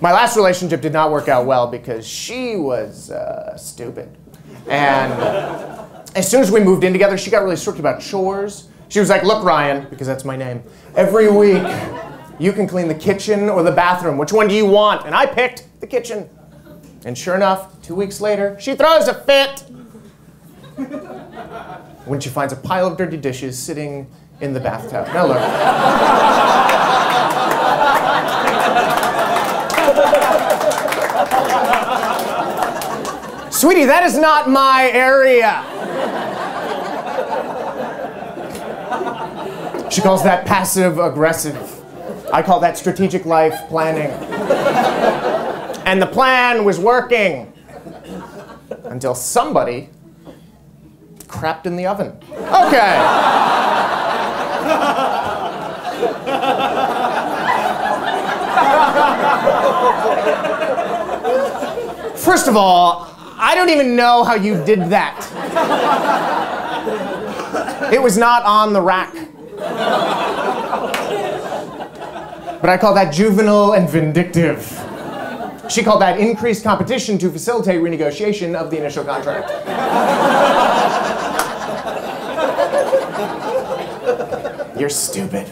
My last relationship did not work out well because she was uh, stupid. And as soon as we moved in together, she got really strict about chores. She was like, Look, Ryan, because that's my name, every week you can clean the kitchen or the bathroom. Which one do you want? And I picked the kitchen. And sure enough, two weeks later, she throws a fit when she finds a pile of dirty dishes sitting in the bathtub. Now look. Sweetie, that is not my area. She calls that passive aggressive. I call that strategic life planning. And the plan was working until somebody crapped in the oven. Okay. First of all, I don't even know how you did that. It was not on the rack. But I call that juvenile and vindictive. She called that increased competition to facilitate renegotiation of the initial contract. You're stupid.